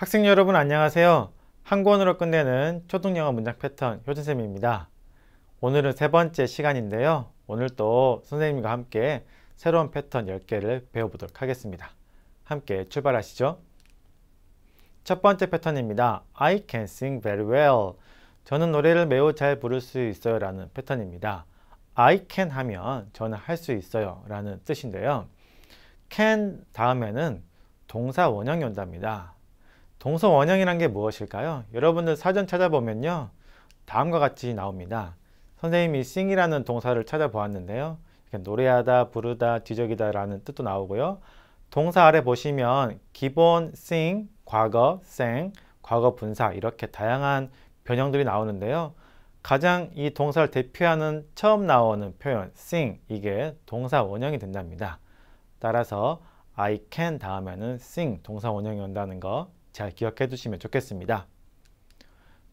학생 여러분 안녕하세요. 한 권으로 끝내는 초등영어 문장 패턴 효준쌤입니다. 오늘은 세 번째 시간인데요. 오늘 또 선생님과 함께 새로운 패턴 10개를 배워보도록 하겠습니다. 함께 출발하시죠. 첫 번째 패턴입니다. I can sing very well. 저는 노래를 매우 잘 부를 수 있어요 라는 패턴입니다. I can 하면 저는 할 수 있어요 라는 뜻인데요. can 다음에는 동사 원형이 온답니다. 동사 원형이란 게 무엇일까요? 여러분들 사전 찾아보면요. 다음과 같이 나옵니다. 선생님이 sing이라는 동사를 찾아보았는데요. 노래하다, 부르다, 뒤적이다 라는 뜻도 나오고요. 동사 아래 보시면 기본 sing, 과거 sang, 과거 분사 이렇게 다양한 변형들이 나오는데요. 가장 이 동사를 대표하는 처음 나오는 표현 sing 이게 동사 원형이 된답니다. 따라서 I can 다음에는 sing 동사 원형이 온다는 거 잘 기억해 두시면 좋겠습니다.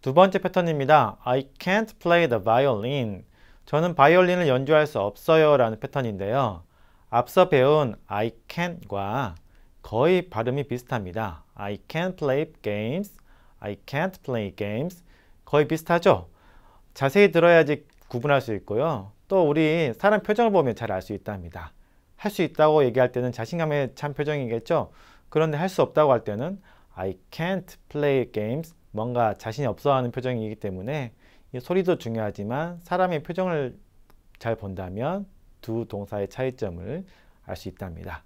두 번째 패턴입니다. I can't play the violin. 저는 바이올린을 연주할 수 없어요 라는 패턴인데요. 앞서 배운 I can과 거의 발음이 비슷합니다. I can't play games, I can't play games 거의 비슷하죠? 자세히 들어야지 구분할 수 있고요. 또 우리 사람 표정을 보면 잘 알 수 있답니다. 할 수 있다고 얘기할 때는 자신감의 참 표정이겠죠? 그런데 할 수 없다고 할 때는 I can't play games 뭔가 자신이 없어하는 표정이기 때문에 소리도 중요하지만 사람의 표정을 잘 본다면 두 동사의 차이점을 알 수 있답니다.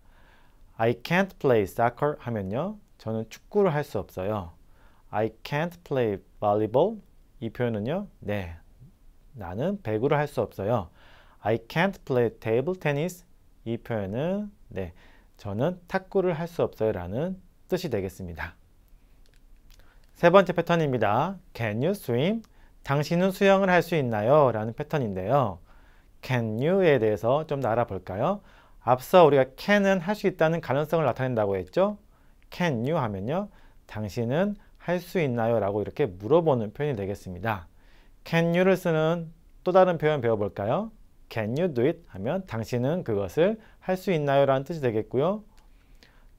I can't play soccer 하면요. 저는 축구를 할 수 없어요. I can't play volleyball 이 표현은요. 네, 나는 배구를 할 수 없어요. I can't play table tennis 이 표현은 네, 저는 탁구를 할 수 없어요 라는 뜻이 되겠습니다. 세 번째 패턴입니다. Can you swim? 당신은 수영을 할 수 있나요? 라는 패턴인데요. Can you에 대해서 좀더 알아볼까요? 앞서 우리가 can은 할 수 있다는 가능성을 나타낸다고 했죠? Can you 하면요. 당신은 할 수 있나요? 라고 이렇게 물어보는 표현이 되겠습니다. Can you를 쓰는 또 다른 표현 배워볼까요? Can you do it? 하면 당신은 그것을 할 수 있나요? 라는 뜻이 되겠고요.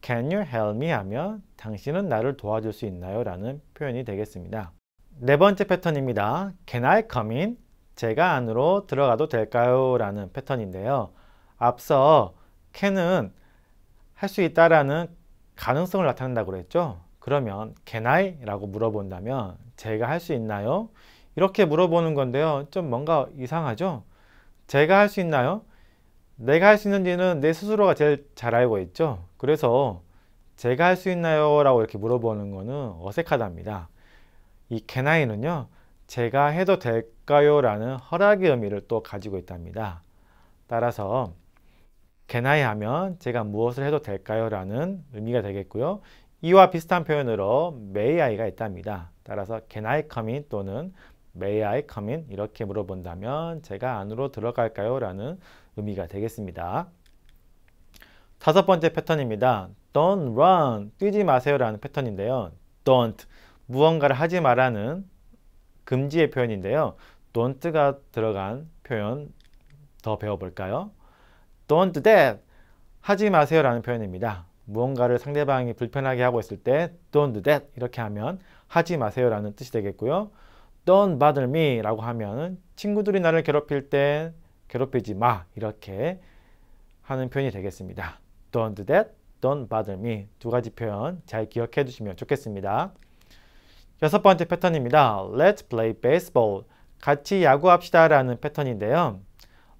Can you help me? 하면 당신은 나를 도와줄 수 있나요? 라는 표현이 되겠습니다. 네 번째 패턴입니다. Can I come in? 제가 안으로 들어가도 될까요? 라는 패턴인데요. 앞서 can은 할 수 있다라는 가능성을 나타낸다고 그랬죠. 그러면 can I? 라고 물어본다면 제가 할 수 있나요? 이렇게 물어보는 건데요. 좀 뭔가 이상하죠? 제가 할 수 있나요? 내가 할 수 있는지는 내 스스로가 제일 잘 알고 있죠. 그래서 제가 할 수 있나요? 라고 이렇게 물어보는 거는 어색하답니다. 이 can I는요. 제가 해도 될까요? 라는 허락의 의미를 또 가지고 있답니다. 따라서 can I 하면 제가 무엇을 해도 될까요? 라는 의미가 되겠고요. 이와 비슷한 표현으로 may I가 있답니다. 따라서 can I come in 또는 may I come in 이렇게 물어본다면 제가 안으로 들어갈까요? 라는 의미가 되겠습니다. 다섯 번째 패턴입니다. Don't run, 뛰지 마세요 라는 패턴인데요. Don't, 무언가를 하지 말라는 금지의 표현인데요. don't가 들어간 표현 더 배워볼까요? Don't do that, 하지 마세요 라는 표현입니다. 무언가를 상대방이 불편하게 하고 있을 때 Don't do that 이렇게 하면 하지 마세요 라는 뜻이 되겠고요. Don't bother me 라고 하면 친구들이 나를 괴롭힐 때 괴롭히지 마 이렇게 하는 표현이 되겠습니다. Don't do that, don't bother me 두 가지 표현 잘 기억해 두시면 좋겠습니다. 여섯 번째 패턴입니다. Let's play baseball. 같이 야구합시다 라는 패턴인데요.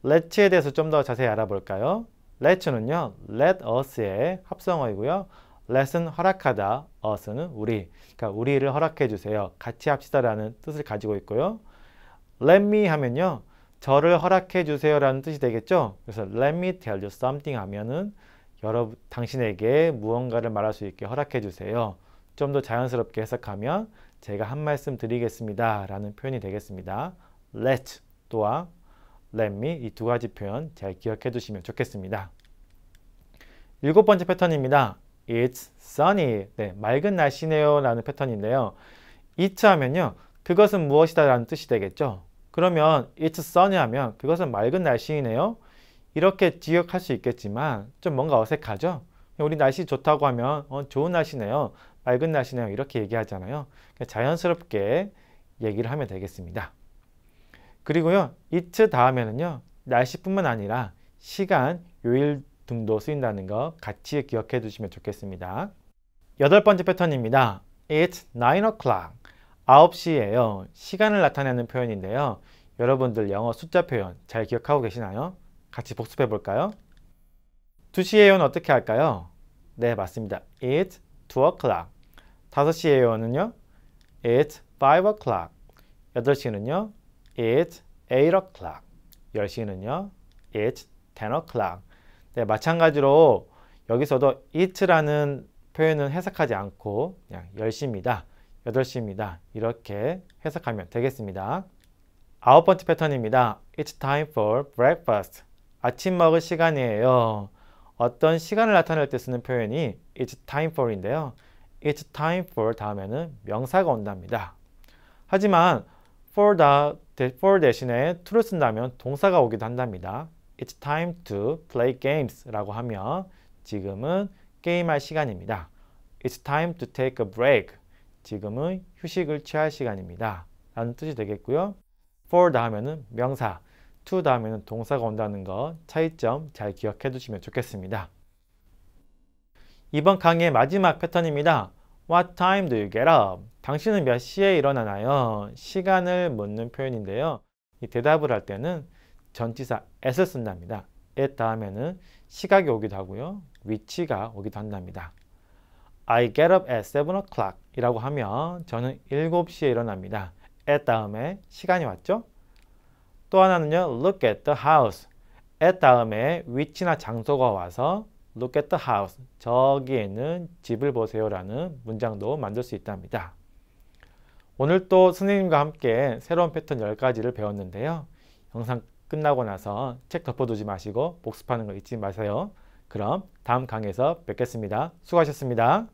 let's에 대해서 좀 더 자세히 알아볼까요? let's는요, let us의 합성어이고요. Let은 허락하다, us는 우리. 그러니까 우리를 허락해 주세요. 같이 합시다 라는 뜻을 가지고 있고요. let me 하면요, 저를 허락해 주세요 라는 뜻이 되겠죠. 그래서 let me tell you something 하면은 여러분 당신에게 무언가를 말할 수 있게 허락해 주세요. 좀 더 자연스럽게 해석하면 제가 한 말씀 드리겠습니다 라는 표현이 되겠습니다. let 또한 let me 이 두 가지 표현 잘 기억해 두시면 좋겠습니다. 일곱 번째 패턴입니다. It's sunny. 네, 맑은 날씨네요 라는 패턴인데요. it's 하면요. 그것은 무엇이다 라는 뜻이 되겠죠. 그러면 it's sunny 하면 그것은 맑은 날씨이네요. 이렇게 지역할 수 있겠지만 좀 뭔가 어색하죠? 우리 날씨 좋다고 하면 어, 좋은 날씨네요. 맑은 날씨네요. 이렇게 얘기하잖아요. 자연스럽게 얘기를 하면 되겠습니다. 그리고요. it 다음에는요. 날씨뿐만 아니라 시간, 요일 등도 쓰인다는 거 같이 기억해 두시면 좋겠습니다. 여덟 번째 패턴입니다. It's 9 o'clock. 9시예요. 시간을 나타내는 표현인데요. 여러분들 영어 숫자 표현 잘 기억하고 계시나요? 같이 복습해 볼까요? 2시에요는 어떻게 할까요? 네, 맞습니다. It's 2 o'clock. 5시에요는요? It's 5 o'clock. 8시는요? It's 8 o'clock. 10시는요? It's 10 o'clock. 네, 마찬가지로 여기서도 it라는 표현은 해석하지 않고 그냥 10시입니다. 8시입니다. 이렇게 해석하면 되겠습니다. 아홉 번째 패턴입니다. It's time for breakfast. 아침 먹을 시간이에요. 어떤 시간을 나타낼 때 쓰는 표현이 It's time for인데요. It's time for 다음에는 명사가 온답니다. 하지만 for, 다, for 대신에 to를 쓴다면 동사가 오기도 한답니다. It's time to play games 라고 하면 지금은 게임할 시간입니다. It's time to take a break. 지금은 휴식을 취할 시간입니다. 라는 뜻이 되겠고요. for 다음에는 명사, to 다음에는 동사가 온다는 거 차이점 잘 기억해 두시면 좋겠습니다. 이번 강의의 마지막 패턴입니다. What time do you get up? 당신은 몇 시에 일어나나요? 시간을 묻는 표현인데요. 이 대답을 할 때는 전치사 at을 쓴답니다. at 다음에는 시각이 오기도 하고요. 위치가 오기도 한답니다. I get up at 7 o'clock 이라고 하면 저는 7시에 일어납니다. at 다음에 시간이 왔죠? 또 하나는요. look at the house. at 다음에 위치나 장소가 와서 look at the house. 저기에 는 집을 보세요 라는 문장도 만들 수 있답니다. 오늘 또 선생님과 함께 새로운 패턴 10가지를 배웠는데요. 영상 끝나고 나서 책 덮어두지 마시고 복습하는 거 잊지 마세요. 그럼 다음 강의에서 뵙겠습니다. 수고하셨습니다.